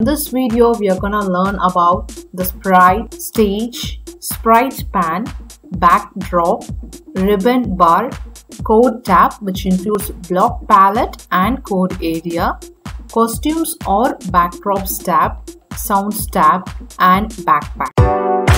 In this video, we are gonna learn about the sprite, stage, sprite pane, backdrop, ribbon bar, code tab which includes block palette and code area, costumes or backdrops tab, sounds tab and backpack.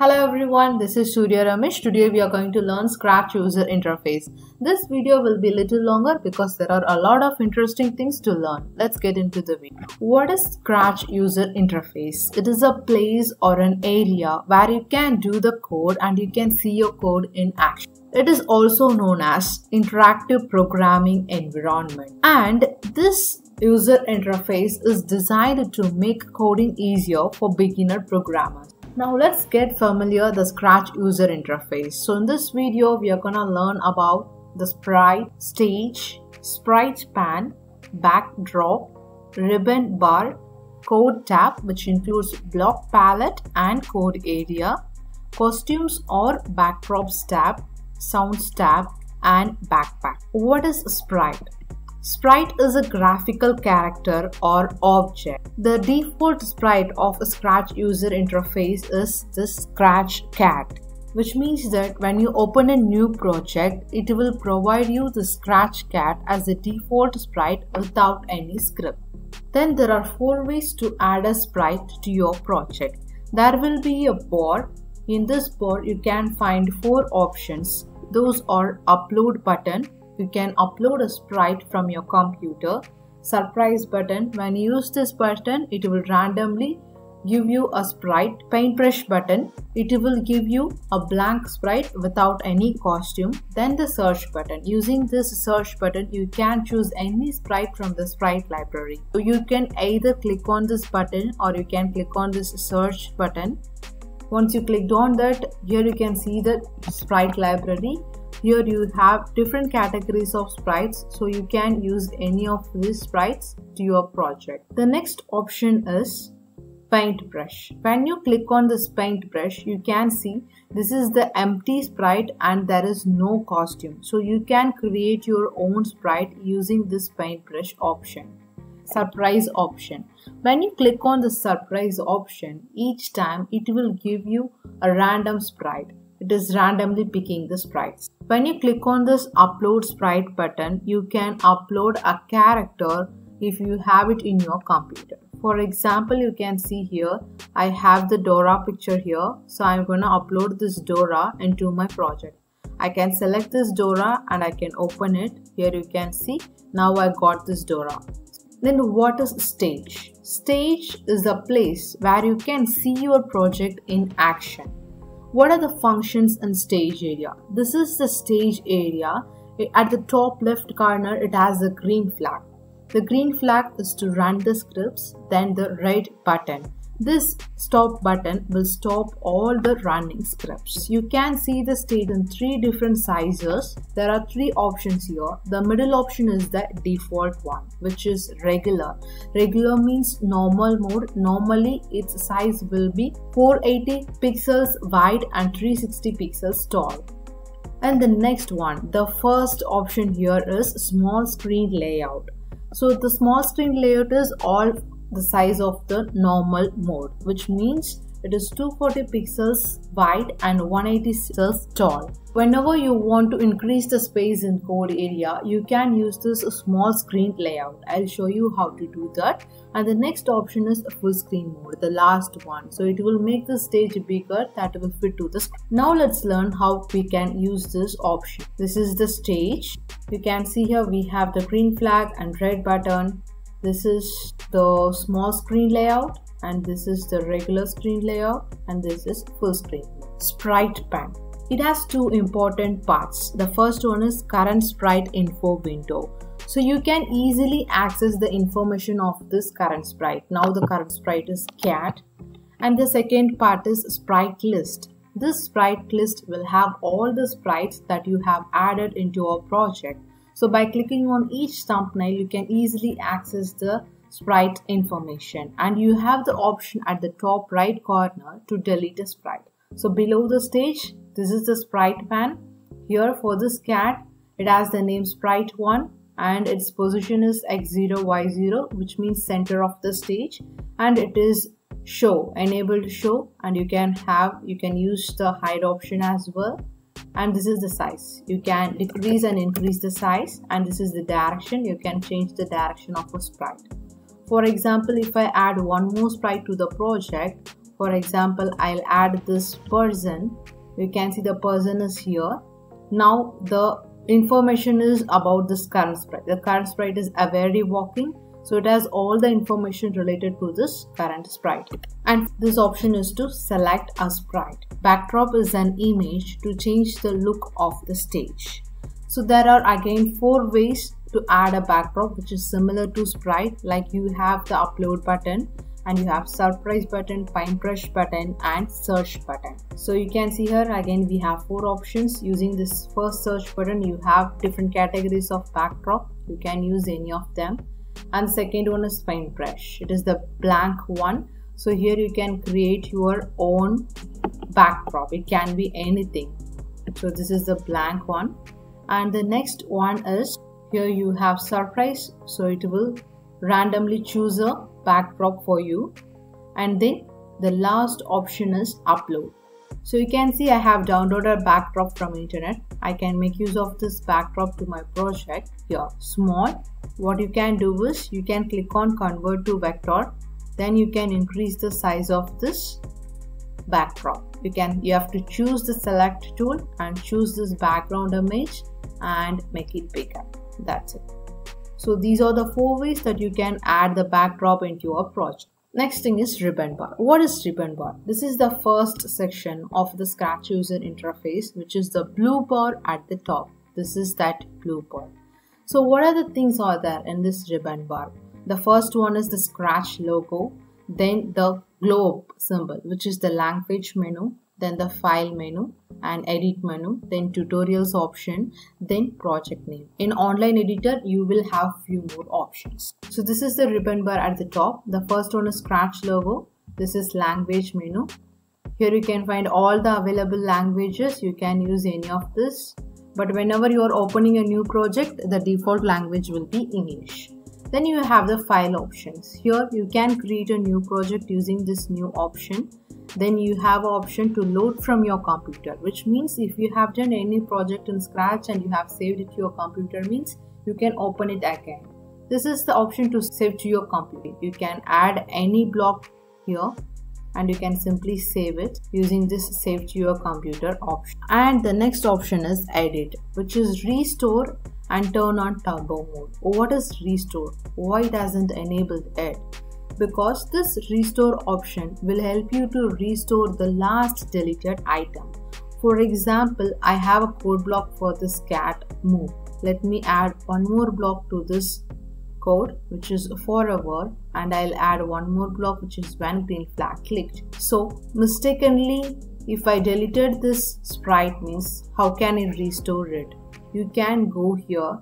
Hello everyone, this is Suriya Ramesh. Today we are going to learn Scratch user interface. This video will be little longer because there are a lot of interesting things to learn. Let's get into the video. What is Scratch user interface? It is a place or an area where you can do the code and you can see your code in action. It is also known as interactive programming environment. And this user interface is designed to make coding easier for beginner programmers. Now let's get familiar the Scratch user interface. So in this video, we are gonna learn about the sprite, stage, sprite pane, backdrop, ribbon bar, code tab which includes block palette and code area, costumes or backdrops tab, sounds tab and backpack. What is sprite? Sprite is a graphical character or object. The default sprite of a Scratch user interface is the Scratch cat which means that when you open a new project, it will provide you the Scratch cat as the default sprite without any script. Then there are four ways to add a sprite to your project. There will be a board. In this board, you can find four options. Those are upload button, you can upload a sprite from your computer. Surprise button, when you use this button, it will randomly give you a sprite. Paintbrush button, it will give you a blank sprite without any costume. Then the search button, using this search button, you can choose any sprite from the sprite library. So you can either click on this button or you can click on this search button. Once you clicked on that, here you can see the sprite library here you have different categories of sprites so you can use any of these sprites to your project. The next option is paintbrush. When you click on this paintbrush you can see this is the empty sprite and there is no costume. So you can create your own sprite using this paintbrush option. Surprise option. When you click on the surprise option each time it will give you a random sprite it is randomly picking the sprites. When you click on this upload sprite button, you can upload a character if you have it in your computer. For example, you can see here, I have the Dora picture here. So I'm going to upload this Dora into my project. I can select this Dora and I can open it. Here you can see, now I got this Dora. Then what is stage? Stage is a place where you can see your project in action. What are the functions in stage area? This is the stage area. At the top left corner, it has a green flag. The green flag is to run the scripts, then the red button. This stop button will stop all the running scripts. You can see the state in three different sizes. There are three options here. The middle option is the default one, which is regular. Regular means normal mode. Normally its size will be 480 pixels wide and 360 pixels tall. And the next one, the first option here is small screen layout. So the small screen layout is all the size of the normal mode which means it is 240 pixels wide and 180 pixels tall. Whenever you want to increase the space in code area, you can use this small screen layout. I'll show you how to do that. And the next option is full screen mode, the last one. So it will make the stage bigger that will fit to the screen. Now let's learn how we can use this option. This is the stage. You can see here we have the green flag and red button this is the small screen layout and this is the regular screen layout and this is full screen. Sprite pane. It has two important parts. The first one is current sprite info window. So you can easily access the information of this current sprite. Now the current sprite is cat and the second part is sprite list. This sprite list will have all the sprites that you have added into your project so by clicking on each thumbnail, you can easily access the sprite information and you have the option at the top right corner to delete a sprite. So below the stage, this is the sprite pane. Here for this cat, it has the name sprite1 and its position is x0, y0 which means center of the stage and it is show, enabled show and you can have, you can use the hide option as well and this is the size. You can decrease and increase the size and this is the direction. You can change the direction of a sprite. For example if i add one more sprite to the project for example i'll add this person. You can see the person is here. Now the information is about this current sprite. The current sprite is Avery Walking so it has all the information related to this current sprite and this option is to select a sprite. Backdrop is an image to change the look of the stage. So there are again four ways to add a backdrop which is similar to sprite. Like you have the upload button and you have surprise button paintbrush button and search button. So you can see here again we have four options. Using this first search button you have different categories of backdrop. You can use any of them. And second one is paintbrush it is the blank one so here you can create your own backdrop it can be anything. So this is the blank one. And the next one is here you have surprise. So it will randomly choose a backdrop for you. And then the last option is upload. So you can see I have downloaded a backdrop from internet. I can make use of this backdrop to my project here. Small. What you can do is you can click on convert to vector then you can increase the size of this backdrop you can you have to choose the select tool and choose this background image and make it bigger that's it so these are the four ways that you can add the backdrop into your project. Next thing is ribbon bar. What is ribbon bar? This is the first section of the Scratch user interface, which is the blue bar at the top. This is that blue bar. So what are the things are there in this ribbon bar? The first one is the Scratch logo, then the globe symbol, which is the language menu, then the file menu and edit menu then tutorials option then project name. In online editor you will have few more options. So this is the ribbon bar at the top. The first one is scratch logo. This is language menu. Here you can find all the available languages. You can use any of this. But whenever you are opening a new project the default language will be english then you have the file options. Here you can create a new project using this new option. Then you have option to load from your computer which means if you have done any project in scratch and you have saved it to your computer means you can open it again. This is the option to save to your computer. You can add any block here and you can simply save it using this save to your computer option. And the next option is edit which is restore and turn on turbo mode what is restore why doesn't enable it because this restore option will help you to restore the last deleted item. For example, I have a code block for this cat move. Let me add one more block to this code which is forever and I'll add one more block which is when green flag clicked. So mistakenly if I deleted this sprite means how can I restore it? You can go here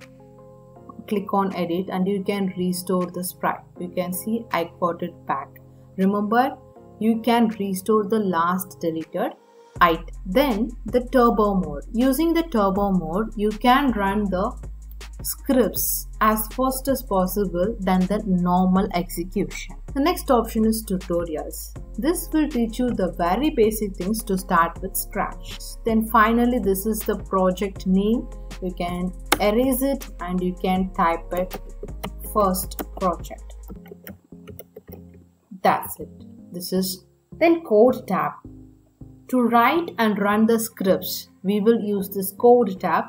click on edit and you can restore the sprite you can see I got it back remember you can restore the last deleted item then the turbo mode using the turbo mode you can run the scripts as fast as possible than the normal execution. The next option is tutorials. This will teach you the very basic things to start with scratch. Then finally this is the project name. You can erase it and you can type it first project. That's it. This is then code tab. To write and run the scripts, we will use this code tab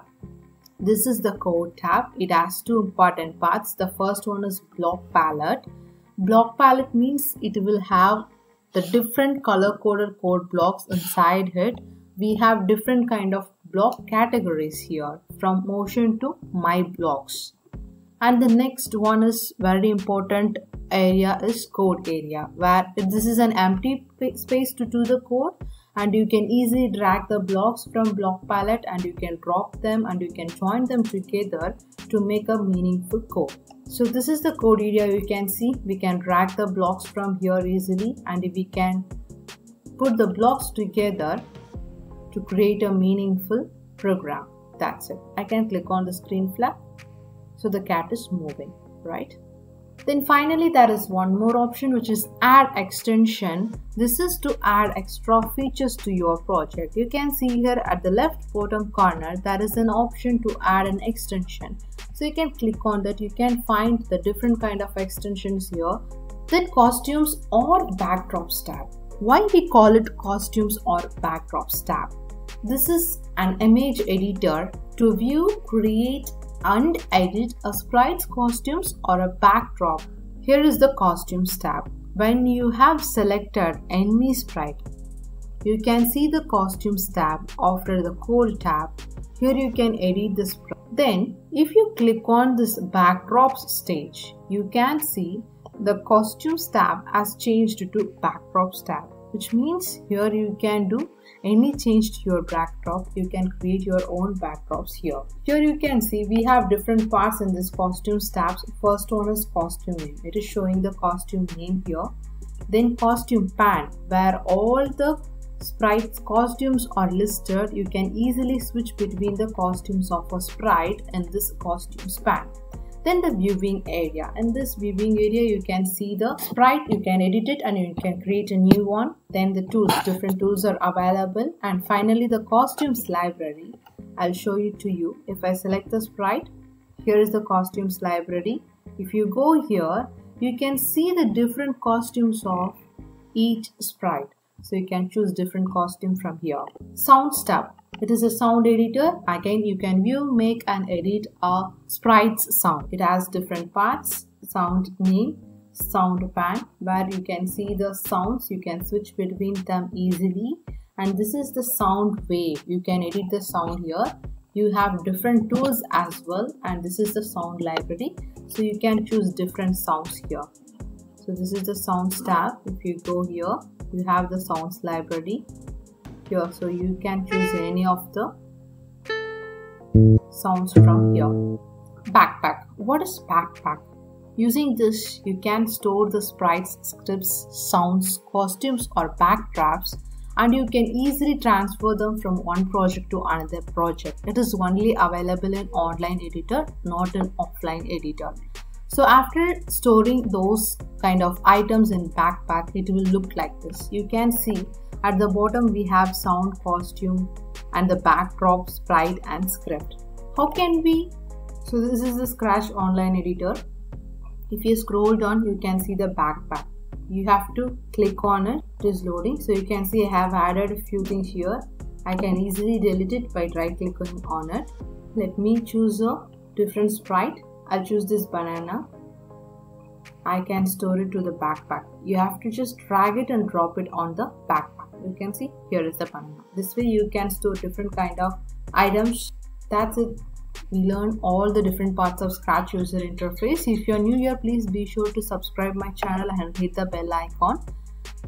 this is the code tab. It has two important parts. The first one is block palette. Block palette means it will have the different color coded code blocks inside it. We have different kind of block categories here from motion to my blocks. And the next one is very important area is code area where this is an empty space to do the code and you can easily drag the blocks from block palette and you can drop them and you can join them together to make a meaningful code. So this is the code area you can see we can drag the blocks from here easily and we can put the blocks together to create a meaningful program. That's it. I can click on the green flag. So the cat is moving, right? Then finally there is one more option which is add extension. This is to add extra features to your project. You can see here at the left bottom corner there is an option to add an extension. So you can click on that. You can find the different kind of extensions here. Then costumes or backdrops tab. Why we call it costumes or backdrops tab? This is an image editor to view, create and edit a sprite's costumes or a backdrop. Here is the costumes tab. When you have selected any sprite, you can see the costumes tab after the code tab. Here you can edit the sprite. Then if you click on this backdrops stage, you can see the costumes tab has changed to backdrops tab which means here you can do any change to your backdrop. You can create your own backdrops here. Here you can see we have different parts in this costume tabs first one is costume name. It is showing the costume name here. Then costume pan where all the sprites costumes are listed. You can easily switch between the costumes of a sprite and this costume pan then the viewing area. In this viewing area you can see the sprite you can edit it and you can create a new one. Then the tools different tools are available. And finally the costumes library. I'll show it to you. If i select the sprite here is the costumes library. If you go here you can see the different costumes of each sprite. So you can choose different costume from here. Sound tab it is a sound editor. Again, you can view, make and edit a sprite's sound. It has different parts, sound name, sound pan where you can see the sounds. You can switch between them easily. And this is the sound wave. You can edit the sound here. You have different tools as well. And this is the sound library. So you can choose different sounds here. So this is the sounds tab. If you go here, you have the sounds library here so you can choose any of the sounds from here. Backpack. What is backpack? Using this you can store the sprites scripts sounds costumes or backdrops and you can easily transfer them from one project to another project. It is only available in online editor not in offline editor. So after storing those kind of items in backpack it will look like this. You can see at the bottom we have sound costume and the backdrop sprite and script. How can we? So this is the Scratch online editor. If you scroll down you can see the backpack. You have to click on it. It is loading. So you can see I have added a few things here. I can easily delete it by right clicking on it. Let me choose a different sprite. I'll choose this banana. I can store it to the backpack. You have to just drag it and drop it on the backpack you can see here is the banana this way you can store different kind of items. That's it. We learned all the different parts of scratch user interface. If you're new here please be sure to subscribe my channel and hit the bell icon.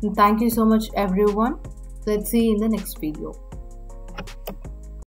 And thank you so much everyone. Let's see in the next video